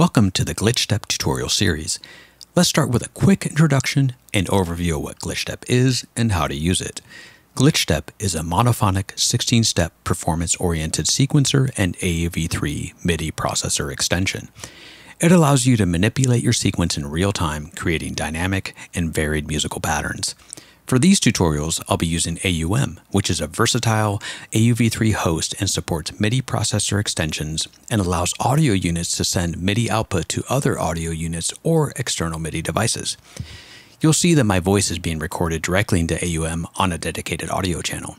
Welcome to the GlitchStep tutorial series. Let's start with a quick introduction and overview of what GlitchStep is and how to use it. GlitchStep is a monophonic 16-step performance-oriented sequencer and AUv3 MIDI processor extension. It allows you to manipulate your sequence in real time, creating dynamic and varied musical patterns. For these tutorials, I'll be using AUM, which is a versatile AUV3 host and supports MIDI processor extensions and allows audio units to send MIDI output to other audio units or external MIDI devices. You'll see that my voice is being recorded directly into AUM on a dedicated audio channel.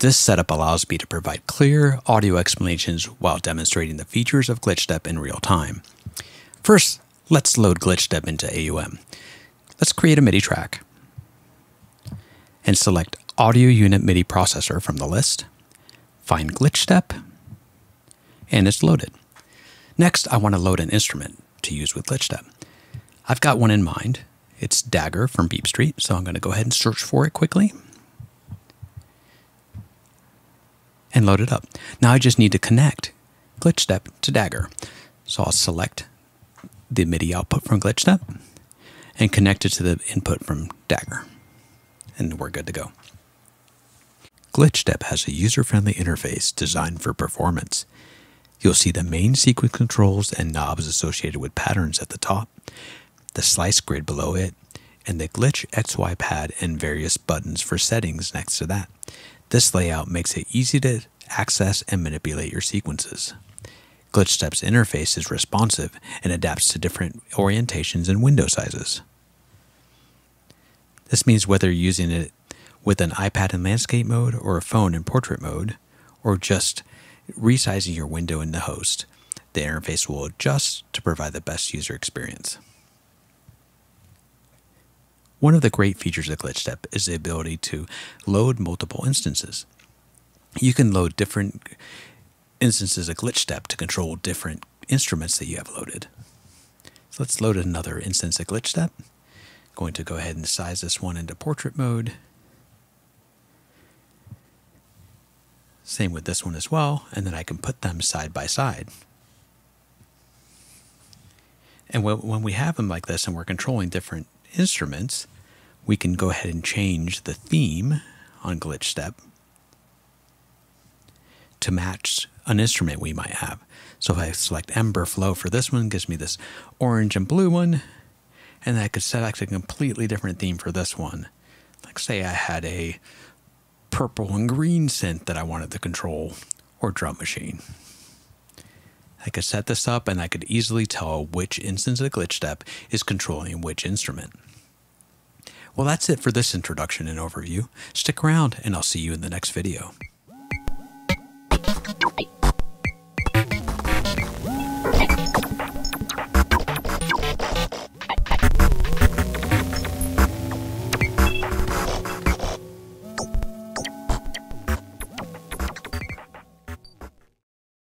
This setup allows me to provide clear audio explanations while demonstrating the features of GlitchStep in real time. First, let's load GlitchStep into AUM. Let's create a MIDI track and select Audio Unit MIDI Processor from the list, find GlitchStep, and it's loaded. Next, I want to load an instrument to use with GlitchStep. I've got one in mind. It's Dagger from Beep Street, so I'm going to go ahead and search for it quickly and load it up. Now I just need to connect GlitchStep to Dagger. So I'll select the MIDI output from GlitchStep and connect it to the input from Dagger and we're good to go. GlitchStep has a user-friendly interface designed for performance. You'll see the main sequence controls and knobs associated with patterns at the top, the slice grid below it, and the glitch XY pad and various buttons for settings next to that. This layout makes it easy to access and manipulate your sequences. GlitchStep's interface is responsive and adapts to different orientations and window sizes. This means whether you're using it with an iPad in landscape mode or a phone in portrait mode, or just resizing your window in the host, the interface will adjust to provide the best user experience. One of the great features of GlitchStep is the ability to load multiple instances. You can load different instances of GlitchStep to control different instruments that you have loaded. So let's load another instance of GlitchStep. Going to go ahead and size this one into portrait mode. Same with this one as well, and then I can put them side by side. And when we have them like this and we're controlling different instruments, we can go ahead and change the theme on GlitchStep to match an instrument we might have. So if I select Ember Flow for this one, gives me this orange and blue one and I could select a completely different theme for this one. Like say I had a purple and green synth that I wanted to control or drum machine. I could set this up and I could easily tell which instance of the glitch step is controlling which instrument. Well, that's it for this introduction and overview. Stick around and I'll see you in the next video.